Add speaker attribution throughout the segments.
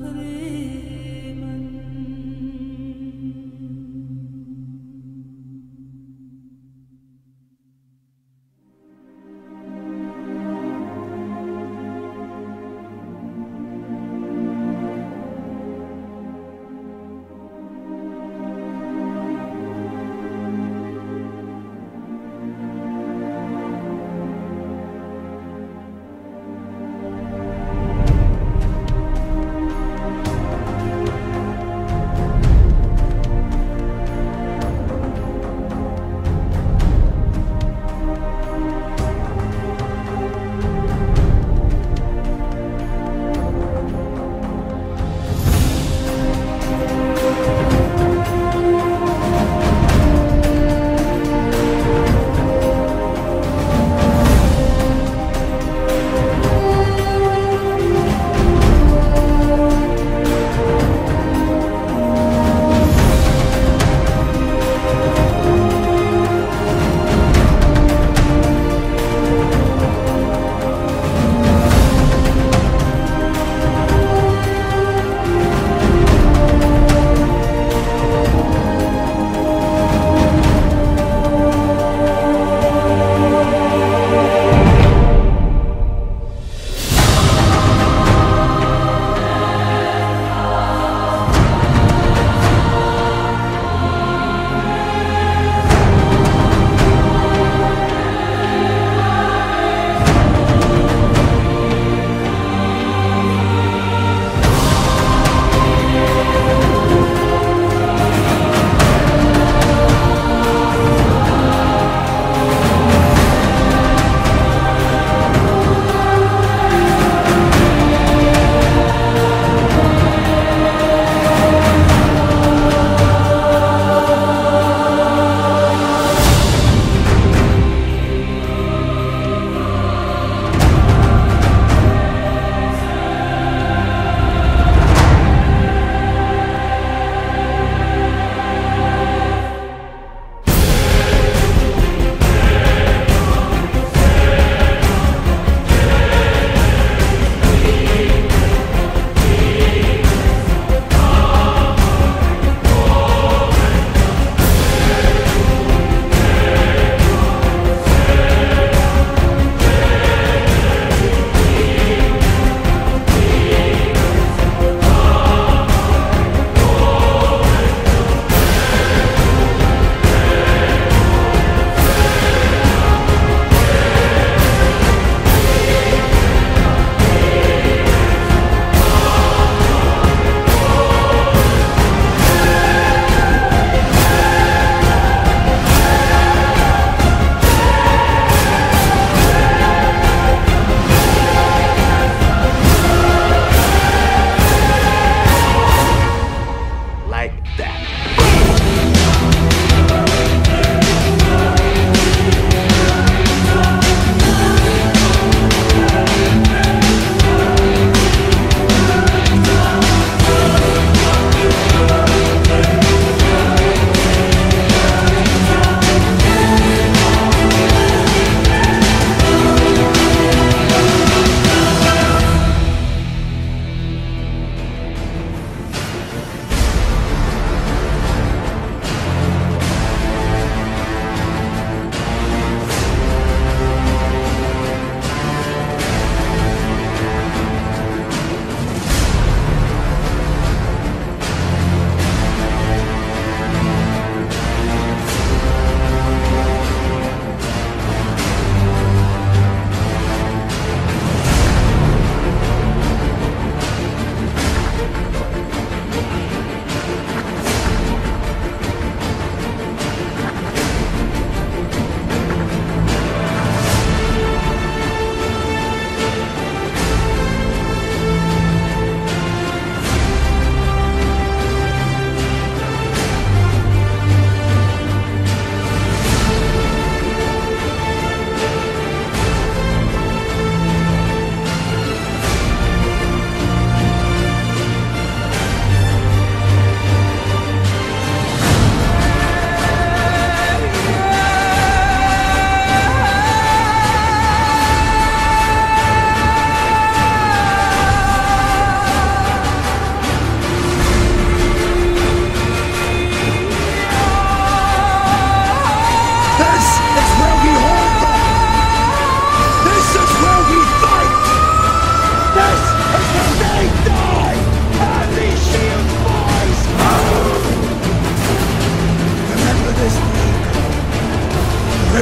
Speaker 1: put it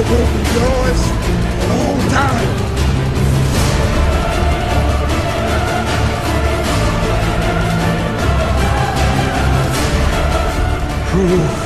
Speaker 1: it will be yours time.
Speaker 2: Prove.